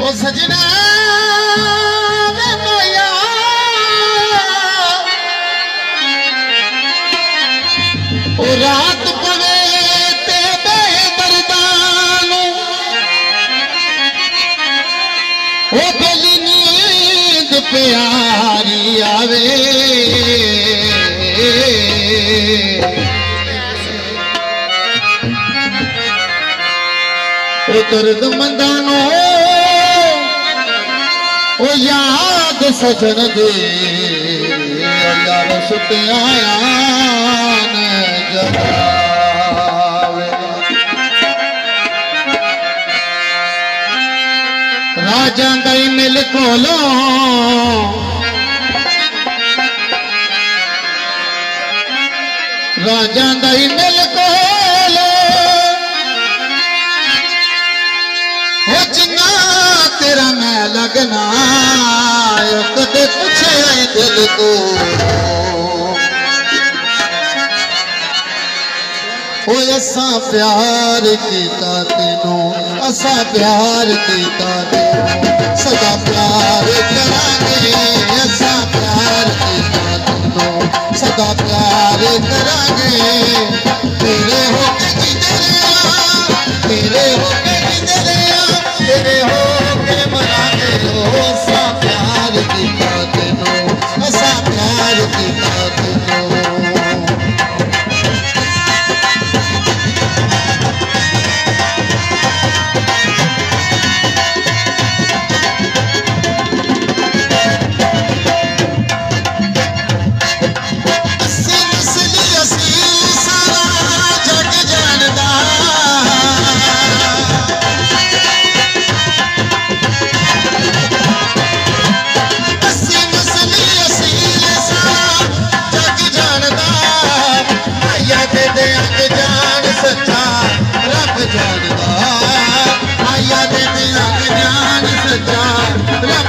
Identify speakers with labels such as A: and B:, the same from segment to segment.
A: वे ओ रात पवे ते दिली नींद प्यारी आवे याद दे यार सुते आया राजा दई मिल कोलो राजा दई मिल कोलो तेरा मैं लगना कदे पुछे दिल को। असा प्यार कीता तेनू असा प्यार तेनू। सदा प्यार करांगे असा प्यार कीता तेनू। सदा प्यार करांगे तेरे होके तेरे होके जिंदे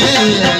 A: है